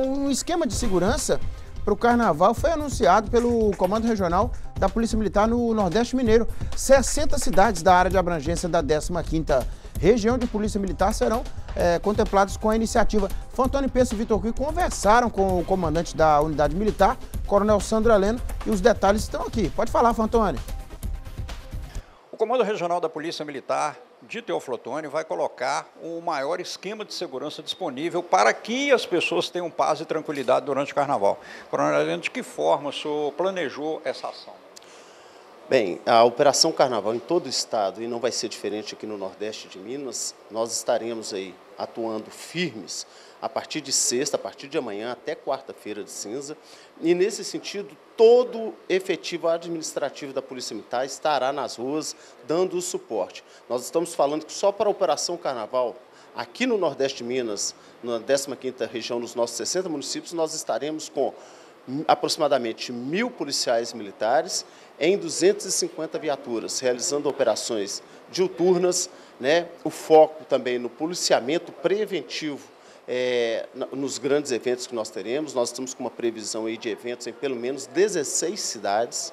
Um esquema de segurança para o carnaval foi anunciado pelo Comando Regional da Polícia Militar no Nordeste Mineiro. 60 cidades da área de abrangência da 15ª Região de Polícia Militar serão é, contemplados com a iniciativa. Fantoni Peço e Vitor Cui conversaram com o comandante da unidade militar, Coronel Sandro Heleno, e os detalhes estão aqui. Pode falar, Fantoni. O Comando Regional da Polícia Militar de Teoflotone vai colocar o maior esquema de segurança disponível para que as pessoas tenham paz e tranquilidade durante o carnaval. Coronel de que forma o senhor planejou essa ação? Bem, a Operação Carnaval em todo o estado, e não vai ser diferente aqui no Nordeste de Minas, nós estaremos aí atuando firmes a partir de sexta, a partir de amanhã até quarta-feira de cinza. E nesse sentido, todo efetivo administrativo da Polícia Militar estará nas ruas dando o suporte. Nós estamos falando que só para a Operação Carnaval, aqui no Nordeste de Minas, na 15ª região, nos nossos 60 municípios, nós estaremos com aproximadamente mil policiais militares em 250 viaturas, realizando operações diuturnas, né? o foco também no policiamento preventivo é, nos grandes eventos que nós teremos. Nós estamos com uma previsão aí de eventos em pelo menos 16 cidades,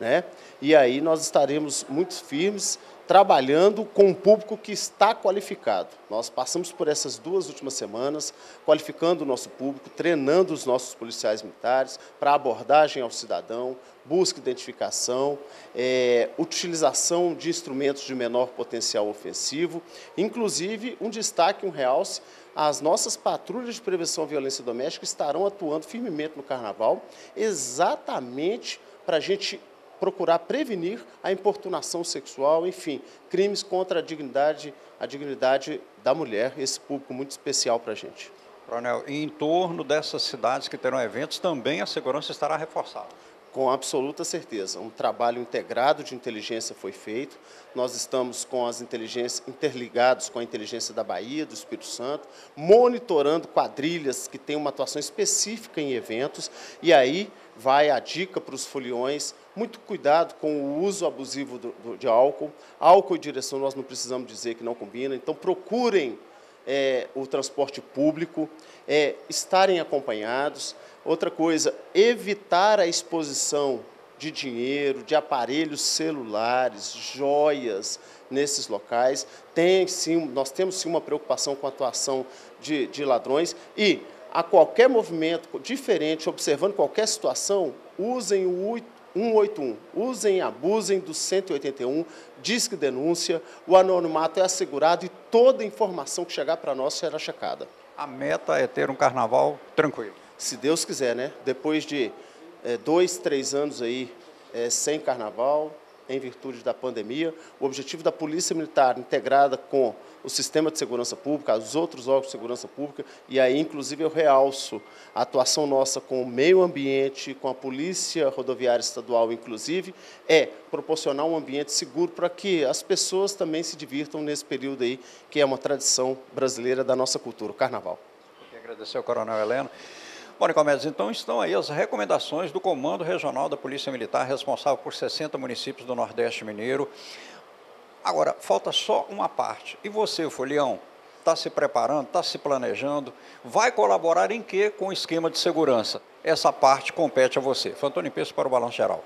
né? e aí nós estaremos muito firmes trabalhando com um público que está qualificado. Nós passamos por essas duas últimas semanas qualificando o nosso público, treinando os nossos policiais militares para abordagem ao cidadão, busca identificação, é, utilização de instrumentos de menor potencial ofensivo, inclusive um destaque, um realce, as nossas patrulhas de prevenção à violência doméstica estarão atuando firmemente no Carnaval, exatamente para a gente procurar prevenir a importunação sexual, enfim, crimes contra a dignidade, a dignidade da mulher, esse público muito especial para a gente. Coronel, e em torno dessas cidades que terão eventos, também a segurança estará reforçada? Com absoluta certeza. Um trabalho integrado de inteligência foi feito. Nós estamos com as inteligências interligados com a inteligência da Bahia, do Espírito Santo, monitorando quadrilhas que têm uma atuação específica em eventos. E aí vai a dica para os foliões muito cuidado com o uso abusivo do, do, de álcool. Álcool e direção nós não precisamos dizer que não combina, então procurem é, o transporte público, é, estarem acompanhados. Outra coisa, evitar a exposição de dinheiro, de aparelhos celulares, joias nesses locais. Tem sim, nós temos sim uma preocupação com a atuação de, de ladrões e a qualquer movimento diferente, observando qualquer situação, usem o 181. Usem e abusem do 181, disque denúncia, o anonimato é assegurado e toda informação que chegar para nós será checada. A meta é ter um carnaval tranquilo. Se Deus quiser, né? Depois de é, dois, três anos aí é, sem carnaval, em virtude da pandemia. O objetivo da Polícia Militar, integrada com o sistema de segurança pública, os outros órgãos de segurança pública, e aí, inclusive, eu realço a atuação nossa com o meio ambiente, com a Polícia Rodoviária Estadual, inclusive, é proporcionar um ambiente seguro para que as pessoas também se divirtam nesse período aí, que é uma tradição brasileira da nossa cultura, o Carnaval. Eu agradecer ao Coronel Heleno. Bom, Nicomedes, então estão aí as recomendações do Comando Regional da Polícia Militar, responsável por 60 municípios do Nordeste Mineiro. Agora, falta só uma parte. E você, Folião, está se preparando, está se planejando? Vai colaborar em quê com o esquema de segurança? Essa parte compete a você. Fantônio Peço para o Balanço Geral.